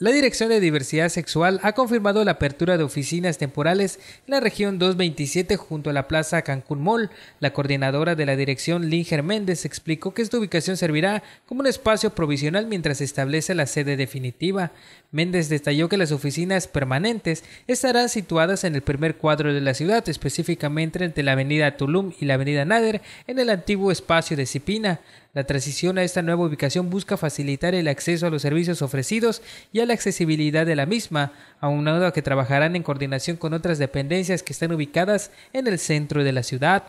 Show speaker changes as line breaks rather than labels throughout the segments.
La Dirección de Diversidad Sexual ha confirmado la apertura de oficinas temporales en la región 227 junto a la Plaza Cancún Mall. La coordinadora de la dirección, Linger Méndez, explicó que esta ubicación servirá como un espacio provisional mientras se establece la sede definitiva. Méndez detalló que las oficinas permanentes estarán situadas en el primer cuadro de la ciudad, específicamente entre la avenida Tulum y la avenida Nader, en el antiguo espacio de Cipina. La transición a esta nueva ubicación busca facilitar el acceso a los servicios ofrecidos y a la accesibilidad de la misma, aunado a que trabajarán en coordinación con otras dependencias que están ubicadas en el centro de la ciudad.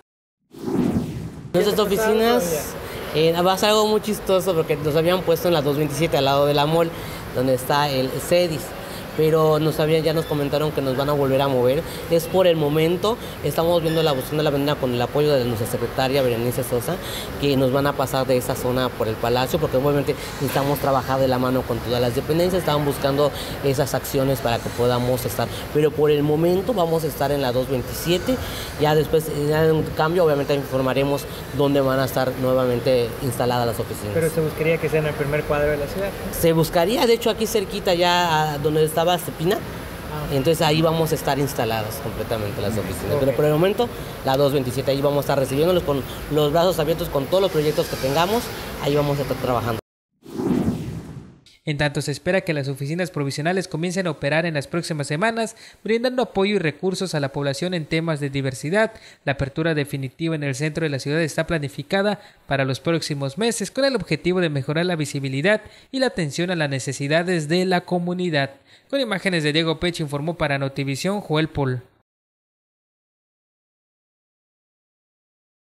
Nuestras oficinas eh, va algo muy chistoso porque nos habían puesto en la 227 al lado de la mall, donde está el CEDIS pero nos sabían, ya nos comentaron que nos van a volver a mover. Es por el momento, estamos viendo la opción de la avenida con el apoyo de nuestra secretaria Berenice Sosa, que nos van a pasar de esa zona por el palacio, porque obviamente necesitamos trabajar de la mano con todas las dependencias, estaban buscando esas acciones para que podamos estar, pero por el momento vamos a estar en la 227, ya después, en un cambio, obviamente informaremos dónde van a estar nuevamente instaladas las oficinas.
Pero se buscaría que sea en el primer cuadro de la ciudad.
Se buscaría, de hecho aquí cerquita ya donde está estaba Cepina. Ah. Entonces ahí vamos a estar instaladas completamente las oficinas. Pero por el momento, la 227, ahí vamos a estar recibiéndolos con los brazos abiertos con todos los proyectos que tengamos. Ahí vamos a estar trabajando.
En tanto, se espera que las oficinas provisionales comiencen a operar en las próximas semanas, brindando apoyo y recursos a la población en temas de diversidad. La apertura definitiva en el centro de la ciudad está planificada para los próximos meses con el objetivo de mejorar la visibilidad y la atención a las necesidades de la comunidad. Con imágenes de Diego Pech informó para Notivisión Joel Pol.